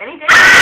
Any day.